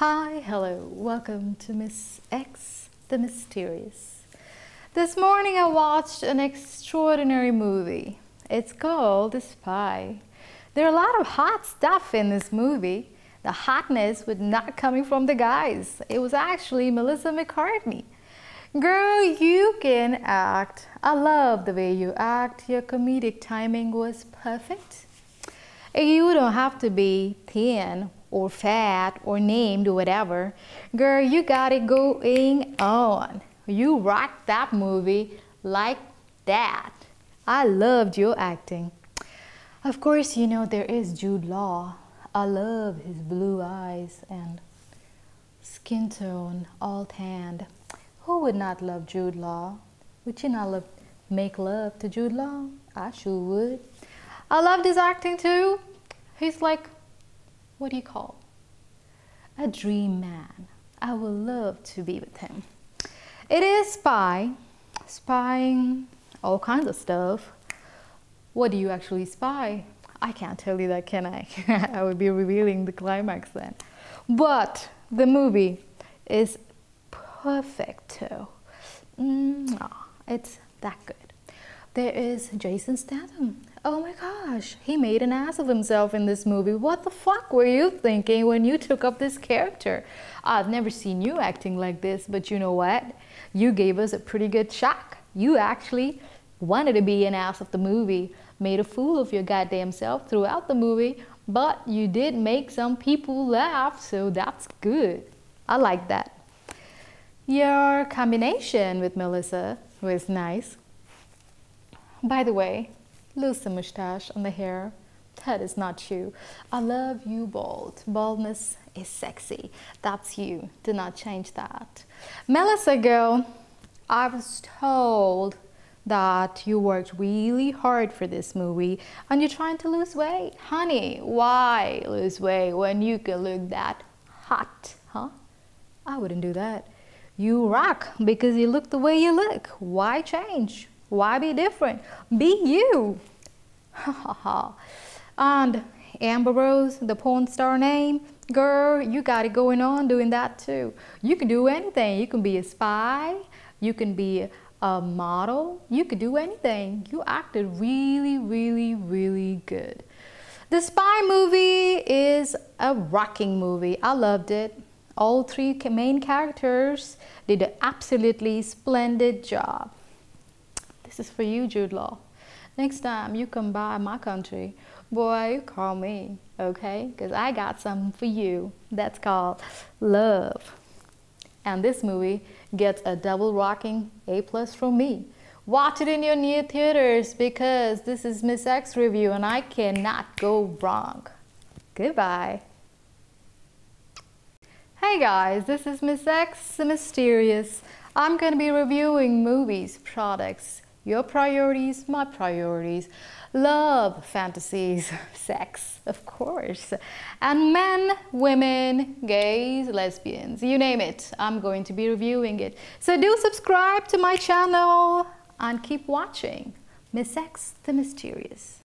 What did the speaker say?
Hi, hello, welcome to Miss X the Mysterious. This morning I watched an extraordinary movie. It's called The Spy. There are a lot of hot stuff in this movie. The hotness was not coming from the guys, it was actually Melissa McCarthy. Girl, you can act. I love the way you act. Your comedic timing was perfect. You don't have to be thin or fat or named or whatever. Girl, you got it going on. You rocked that movie like that. I loved your acting. Of course, you know there is Jude Law. I love his blue eyes and skin tone, all tanned. Who would not love Jude Law? Would you not love make love to Jude Law? I sure would. I loved his acting too. He's like what do you call? A dream man. I would love to be with him. It is spy, spying all kinds of stuff. What do you actually spy? I can't tell you that, can I? I would be revealing the climax then. But the movie is perfecto. Mm, it's that good. There is Jason Statham. Oh my gosh, he made an ass of himself in this movie. What the fuck were you thinking when you took up this character? I've never seen you acting like this, but you know what? You gave us a pretty good shock. You actually wanted to be an ass of the movie, made a fool of your goddamn self throughout the movie, but you did make some people laugh, so that's good. I like that. Your combination with Melissa was nice. By the way, lose the mustache and the hair. That is not you. I love you bald. Baldness is sexy. That's you. Do not change that. Melissa girl, I was told that you worked really hard for this movie and you're trying to lose weight. Honey, why lose weight when you can look that hot, huh? I wouldn't do that. You rock because you look the way you look. Why change? Why be different? Be you. Ha ha ha. And Amber Rose, the porn star name, girl, you got it going on doing that too. You can do anything. You can be a spy. You can be a model. You could do anything. You acted really, really, really good. The Spy movie is a rocking movie. I loved it. All three main characters did an absolutely splendid job. This is for you, Jude Law. Next time you come by my country, boy, you call me, okay? Because I got something for you that's called love. And this movie gets a double rocking A plus from me. Watch it in your near theaters because this is Miss X review and I cannot go wrong. Goodbye. Hey guys, this is Miss X the Mysterious. I'm going to be reviewing movies, products, your priorities, my priorities, love, fantasies, sex, of course, and men, women, gays, lesbians, you name it. I'm going to be reviewing it. So do subscribe to my channel and keep watching Miss X the Mysterious.